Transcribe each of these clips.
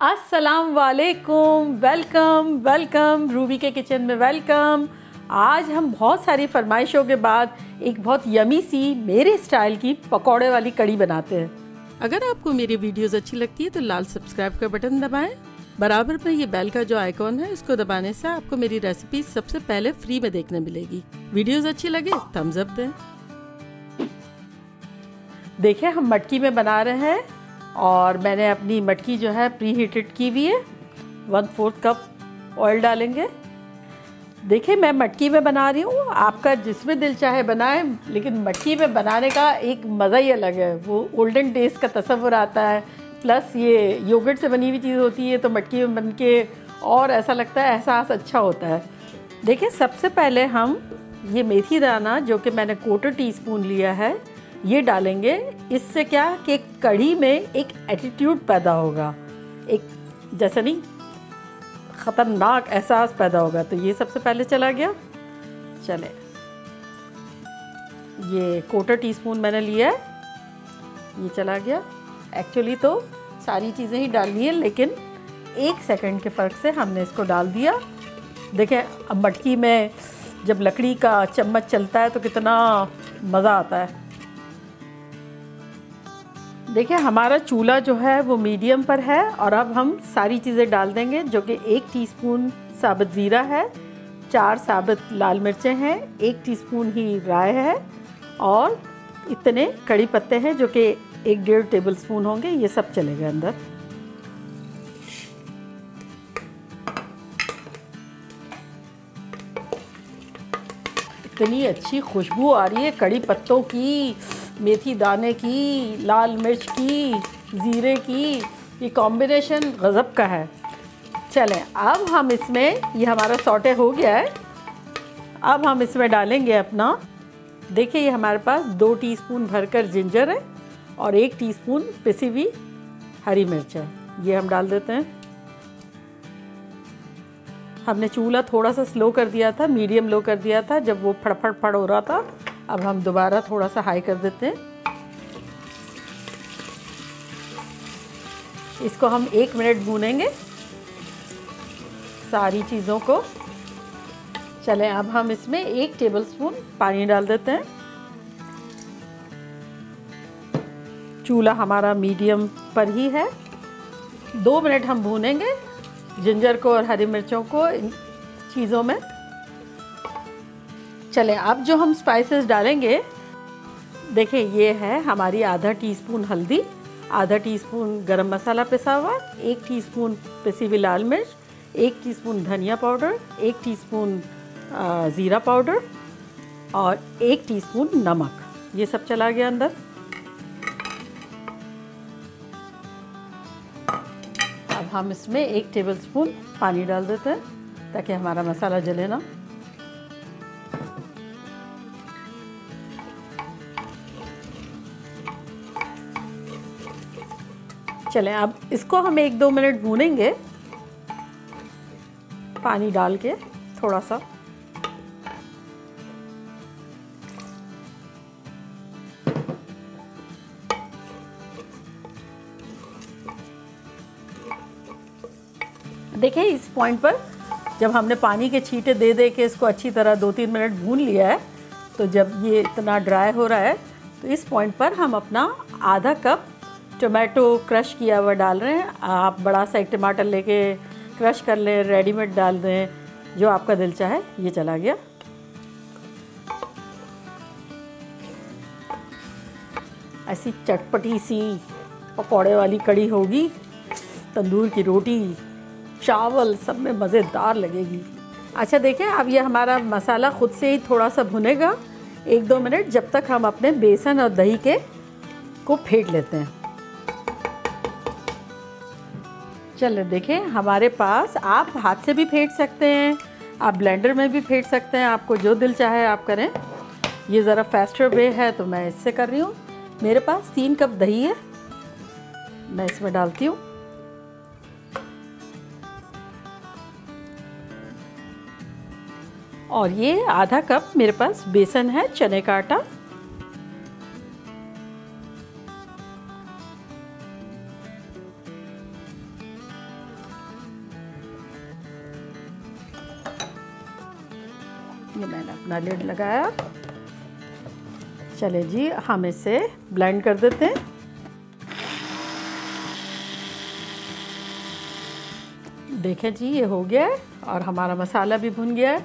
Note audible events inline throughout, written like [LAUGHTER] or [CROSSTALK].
अस्सलाम वालेकुम welcome welcome Ruby के किचन में वेलकम। आज हम बहुत सारी फरमाइशों के बाद एक बहुत यमी सी मेरे स्टाइल की पकौड़े वाली कड़ी बनाते हैं। अगर आपको मेरी वीडियोस अच्छी लगती है तो लाल सब्सक्राइब का बटन दबाएँ। बराबर में ये बेल का जो आइकॉन है इसको दबाने से आपको मेरी रेसिपी सबसे पहले फ्री में देखने मिलेगी। वीडियोस अच्छी लगे थम्स अप दें। देखिए हम मटकी में बना रहे हैं। और मैंने अपनी मटकी जो है प्री हीटेड की हुई है। वन फोर्थ कप ऑयल डालेंगे। देखिए, मैं मटकी में बना रही हूँ। आपका जिसमें दिल चाहे बनाए, लेकिन मटकी में बनाने का एक मज़ा ही अलग है। वो ओल्डन डेज़ का तस्वुर आता है। प्लस ये योगर्ट से बनी हुई चीज़ होती है तो मटकी में बन के और ऐसा लगता है, एहसास अच्छा होता है। देखिए, सबसे पहले हम ये मेथी दाना, जो कि मैंने क्वार्टर टी स्पून लिया है ये डालेंगे, इससे क्या कि कढ़ी में एक एटीट्यूड पैदा होगा। एक, जैसे नहीं, ख़तरनाक एहसास पैदा होगा। तो ये सबसे पहले चला गया। चले। ये क्वार्टर टीस्पून मैंने लिया है। ये चला गया। एक्चुअली तो सारी चीज़ें ही डालनी है, लेकिन एक सेकंड के फ़र्क से हमने इसको डाल दिया। देखें, अब मटकी में जब लकड़ी का चम्मच चलता है तो कितना मज़ा आता है। देखिए, हमारा चूल्हा जो है वो मीडियम पर है और अब हम सारी चीज़ें डाल देंगे जो कि एक टीस्पून साबुत ज़ीरा है, चार साबुत लाल मिर्चें हैं, एक टीस्पून ही राय है और इतने कड़ी पत्ते हैं जो कि एक डेढ़ टेबल स्पून होंगे, ये सब चलेगा अंदर। इतनी अच्छी खुशबू आ रही है कड़ी पत्तों की। मेथी दाने की, लाल मिर्च की, ज़ीरे की, ये कॉम्बिनेशन गज़ब का है। चलें, अब हम इसमें, ये हमारा सॉटे हो गया है। अब हम इसमें डालेंगे अपना, देखिए ये हमारे पास दो टीस्पून भरकर जिंजर है और एक टीस्पून पिसी हुई हरी मिर्च है। ये हम डाल देते हैं। हमने चूल्हा थोड़ा सा स्लो कर दिया था मीडियम लो कर दिया था, जब वो फड़फड़ फड़ हो रहा था अब हम दोबारा थोड़ा सा हाई कर देते हैं। इसको हम एक मिनट भूनेंगे। सारी चीज़ों को। चलें, अब हम इसमें एक टेबलस्पून पानी डाल देते हैं। चूल्हा हमारा मीडियम पर ही है। दो मिनट हम भूनेंगे। जिंजर को और हरी मिर्चों को इन चीज़ों में। चलें, अब जो हम स्पाइसेस डालेंगे, देखिए, ये है हमारी आधा टीस्पून हल्दी, आधा टीस्पून गरम मसाला पिसा हुआ एक टीस्पून पिसी हुई लाल मिर्च, एक टीस्पून धनिया पाउडर एक टीस्पून ज़ीरा पाउडर और एक टीस्पून नमक। ये सब चला गया अंदर। अब हम इसमें एक टेबलस्पून पानी डाल देते हैं, ताकि हमारा मसाला जले ना। चलें। अब इसको हम एक दो मिनट भूनेंगे। पानी डाल के थोड़ा सा। देखिए इस पॉइंट पर जब हमने पानी के छींटे दे दे के इसको अच्छी तरह दो तीन मिनट भून लिया है तो जब ये इतना ड्राई हो रहा है तो इस पॉइंट पर हम अपना आधा कप टोमेटो क्रश किया हुआ डाल रहे हैं। आप बड़ा सा एक टमाटर लेके क्रश कर लें, रेडीमेड डाल दें, जो आपका दिल चाहे, ये चला गया। ऐसी चटपटी सी पकौड़े वाली कड़ी होगी, तंदूर की रोटी, चावल, सब में मज़ेदार लगेगी। अच्छा देखिए अब ये हमारा मसाला ख़ुद से ही थोड़ा सा भुनेगा। एक दो मिनट, जब तक हम अपने बेसन और दही के को फेंट लेते हैं। चलो, देखें, हमारे पास आप हाथ से भी फेंट सकते हैं, आप ब्लेंडर में भी फेंट सकते हैं, आपको जो दिल चाहे आप करें। ये ज़रा फास्टर वे है तो मैं इससे कर रही हूँ। मेरे पास तीन कप दही है, मैं इसमें डालती हूँ। और ये आधा कप मेरे पास बेसन है, चने का आटा। अपना लिड लगाया। चले जी, हम इसे ब्लेंड कर देते हैं। देखें जी, ये हो गया है और हमारा मसाला भी भुन गया है।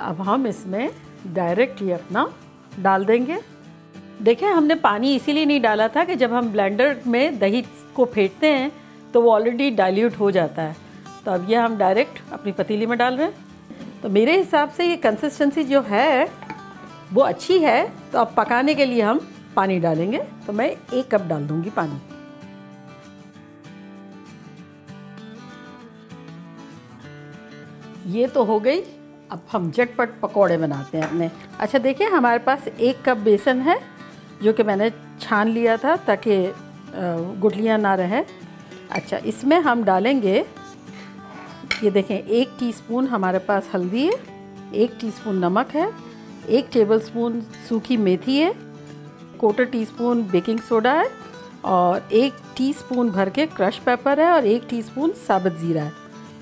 अब हम इसमें डायरेक्ट ये अपना डाल देंगे। देखें, हमने पानी इसीलिए नहीं डाला था कि जब हम ब्लेंडर में दही को फेंटते हैं तो वो ऑलरेडी डाइल्यूट हो जाता है। तो अब ये हम डायरेक्ट अपनी पतीली में डाल रहे हैं। तो मेरे हिसाब से ये कंसिस्टेंसी जो है, वो अच्छी है। तो अब पकाने के लिए हम पानी डालेंगे। तो मैं एक कप डाल दूँगी पानी। ये तो हो गई। अब हम झटपट पकौड़े बनाते हैं अपने। अच्छा देखिए, हमारे पास एक कप बेसन है, जो कि मैंने छान लिया था ताकि गुटलियाँ ना रहें। अच्छा इसमें हम डालेंगे ये देखें, एक टीस्पून हमारे पास हल्दी है, एक टीस्पून नमक है, एक टेबलस्पून सूखी मेथी है क्वार्टर टीस्पून बेकिंग सोडा है और एक टीस्पून भर के क्रश पेपर है और एक टीस्पून साबुत ज़ीरा है।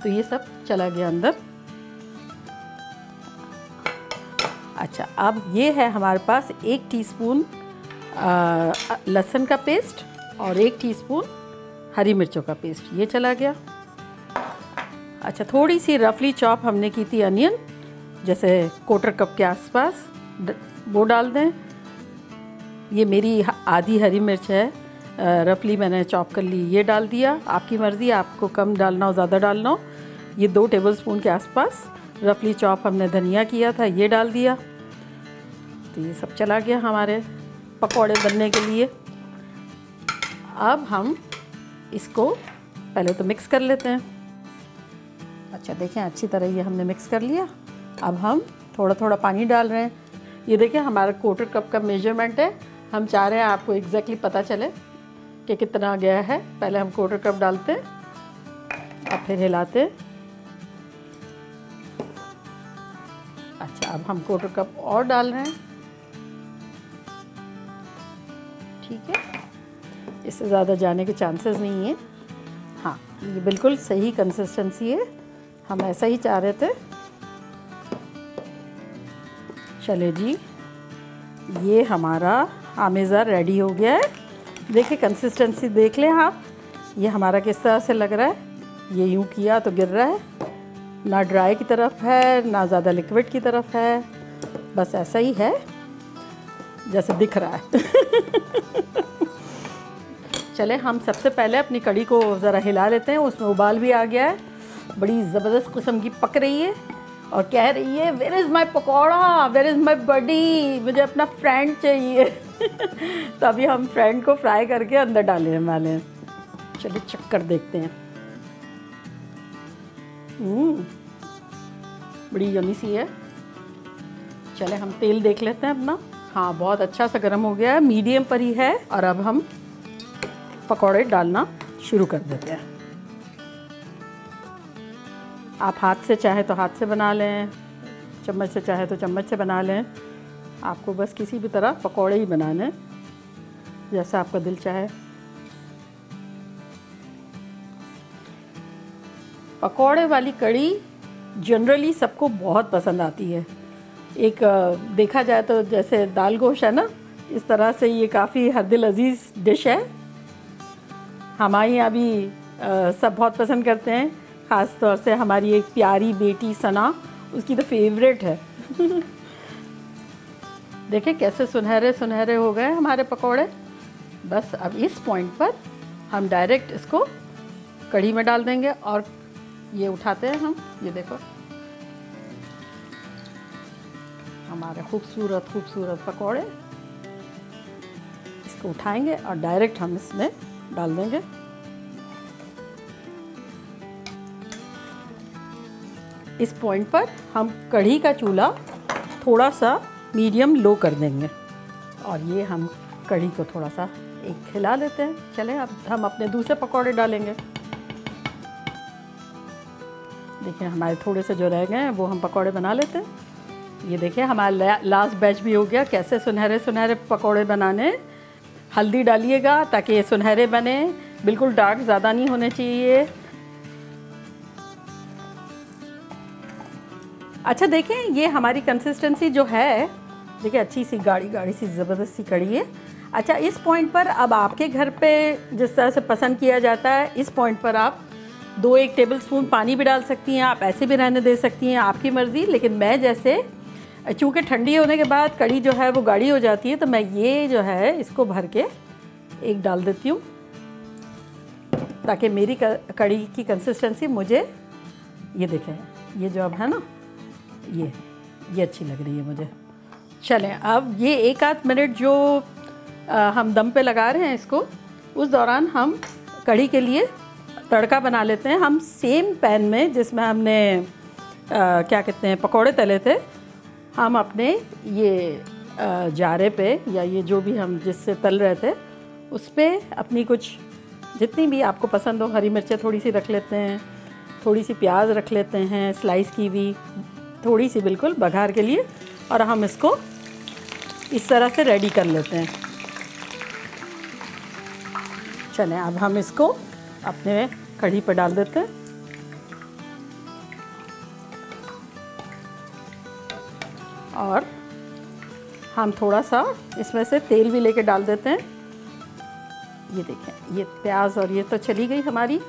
तो ये सब चला गया अंदर। अच्छा अब ये है हमारे पास एक टीस्पून लहसुन का पेस्ट और एक टीस्पून हरी मिर्चों का पेस्ट ये चला गया। अच्छा थोड़ी सी रफली चॉप हमने की थी अनियन जैसे कोटर कप के आसपास वो डाल दें। ये मेरी आधी हरी मिर्च है रफली मैंने चॉप कर ली, ये डाल दिया। आपकी मर्ज़ी, आपको कम डालना हो, ज़्यादा डालना हो। ये दो टेबल स्पून के आसपास रफली चॉप हमने धनिया किया था, ये डाल दिया। तो ये सब चला गया हमारे पकौड़े बनने के लिए। अब हम इसको पहले तो मिक्स कर लेते हैं। अच्छा देखें, अच्छी तरह ये हमने मिक्स कर लिया। अब हम थोड़ा थोड़ा पानी डाल रहे हैं। ये देखें, हमारा क्वार्टर कप का मेज़रमेंट है। हम चाह रहे हैं आपको एग्जैक्टली पता चले कि कितना गया है। पहले हम क्वार्टर कप डालते हैं और फिर हिलाते अच्छा अब हम क्वार्टर कप और डाल रहे हैं। ठीक है? इससे ज़्यादा जाने के चांसेस नहीं है। हाँ ये बिल्कुल सही कंसिस्टेंसी है। हम ऐसा ही चाह रहे थे। चले जी, ये हमारा आमेज़ा रेडी हो गया है। देखिए कंसिस्टेंसी देख लें आप। ये हमारा किस तरह से लग रहा है? ये यूँ किया तो गिर रहा है। ना ड्राई की तरफ़ है, ना ज़्यादा लिक्विड की तरफ़ है। बस ऐसा ही है, जैसे दिख रहा है। [LAUGHS] चले, हम सबसे पहले अपनी कड़ी को ज़रा हिला लेते हैं, उसमें उबाल भी आ गया है। बड़ी ज़बरदस्त किस्म की पक रही है और कह रही है where is my pakora? Where is my buddy मुझे अपना फ्रेंड चाहिए. [LAUGHS] तो अभी हम फ्रेंड को फ्राई करके अंदर डाले वाले हैं चलिए चक्कर देखते हैं। हम्म, बड़ी यमी सी है। चले हम तेल देख लेते हैं अपना। हाँ बहुत अच्छा सा गर्म हो गया है मीडियम पर ही है। और अब हम पकौड़े डालना शुरू कर देते हैं। आप हाथ से चाहे तो हाथ से बना लें, चम्मच से चाहे तो चम्मच से बना लें। आपको बस किसी भी तरह पकौड़े ही बनाने, जैसा आपका दिल चाहे। पकौड़े वाली कड़ी जनरली सबको बहुत पसंद आती है। एक देखा जाए तो जैसे दाल गोश है ना, इस तरह से ये काफ़ी हर दिल अज़ीज़ डिश है। हमारे यहाँ भी सब बहुत पसंद करते हैं। ख़ास तौर से हमारी एक प्यारी बेटी सना, उसकी तो फेवरेट है। [LAUGHS] देखें कैसे सुनहरे सुनहरे हो गए हमारे पकोड़े। बस अब इस पॉइंट पर हम डायरेक्ट इसको कढ़ी में डाल देंगे और ये उठाते हैं हम, ये देखो। हमारे खूबसूरत खूबसूरत पकोड़े। इसको उठाएँगे और डायरेक्ट हम इसमें डाल देंगे। इस पॉइंट पर हम कढ़ी का चूल्हा थोड़ा सा मीडियम लो कर देंगे। और ये हम कढ़ी को थोड़ा सा एक खिला लेते हैं। चले, अब हम अपने दूसरे पकौड़े डालेंगे। देखिए, हमारे थोड़े से जो रह गए हैं, वो हम पकौड़े बना लेते हैं। ये देखिए, हमारा लास्ट बैच भी हो गया। कैसे सुनहरे सुनहरे पकौड़े बनाने? हल्दी डालिएगा ताकि ये सुनहरे बने। बिल्कुल डार्क ज़्यादा नहीं होने चाहिए। अच्छा देखें, ये हमारी कंसिस्टेंसी जो है, देखिए, अच्छी सी गाढ़ी गाढ़ी सी, ज़बरदस्त सी कड़ी है। अच्छा इस पॉइंट पर अब आपके घर पे जिस तरह से पसंद किया जाता है, इस पॉइंट पर आप दो एक टेबल स्पून पानी भी डाल सकती हैं, आप ऐसे भी रहने दे सकती हैं, आपकी मर्ज़ी, लेकिन मैं जैसे चूँकि ठंडी होने के बाद कड़ी जो है वो गाढ़ी हो जाती है तो मैं ये जो है, इसको भर के एक डाल देती हूँ, ताकि मेरी कड़ी की कंसिस्टेंसी मुझे, ये देखें, ये जो अब है ना ये ये अच्छी लग रही है मुझे। चलें अब ये एक आध मिनट जो आ, हम दम पे लगा रहे हैं इसको उस दौरान हम कढ़ी के लिए तड़का बना लेते हैं। हम सेम पैन में जिसमें हमने आ, क्या कहते हैं पकोड़े तले थे हम अपने ये आ, जारे पे या ये जो भी हम जिससे तल रहे थे उस पर अपनी कुछ जितनी भी आपको पसंद हो हरी मिर्चें थोड़ी सी रख लेते हैं थोड़ी सी प्याज रख लेते हैं स्लाइस की भी थोड़ी सी बिल्कुल बघार के लिए और हम इसको इस तरह से रेडी कर लेते हैं। चले, अब हम इसको अपने कढ़ी पर डाल देते हैं। और हम थोड़ा सा इसमें से तेल भी लेके डाल देते हैं। ये देखें, ये प्याज और ये तो चली गई हमारी।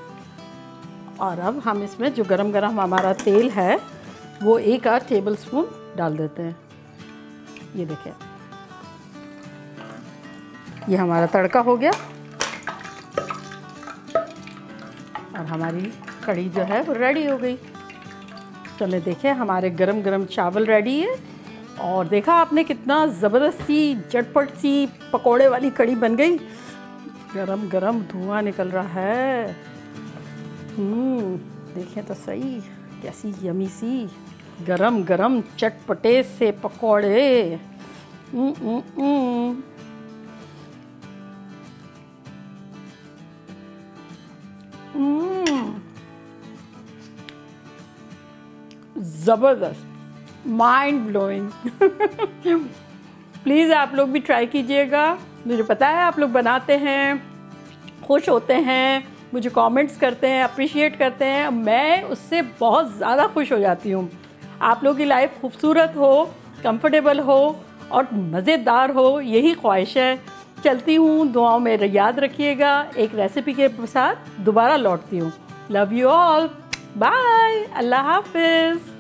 और अब हम इसमें जो गरम गरम हमारा तेल है वो एक आध टेबल स्पून डाल देते हैं। ये देखें। ये हमारा तड़का हो गया। और हमारी कड़ी जो है वो रेडी हो गई। चले देखें हमारे गरम गरम चावल रेडी है। और देखा आपने कितना ज़बरदस्त सी झटपट सी पकोड़े वाली कड़ी बन गई। गरम गरम धुआँ निकल रहा है। हम्म, देखें तो सही। कैसी यमी सी, गरम गरम चटपटे से पकौड़े। ज़बरदस्त। माइंड ब्लोइंग प्लीज़ आप लोग भी ट्राई कीजिएगा। मुझे पता है आप लोग बनाते हैं, खुश होते हैं। मुझे कमेंट्स करते हैं अप्रिशिएट करते हैं, मैं उससे बहुत ज़्यादा खुश हो जाती हूँ। आप लोगों की लाइफ खूबसूरत हो कंफर्टेबल हो और मज़ेदार हो, यही ख्वाहिश है। चलती हूँ, दुआओं में याद रखिएगा, एक रेसिपी के साथ दोबारा लौटती हूँ। लव यू ऑल बाय अल्लाह हाफिज़.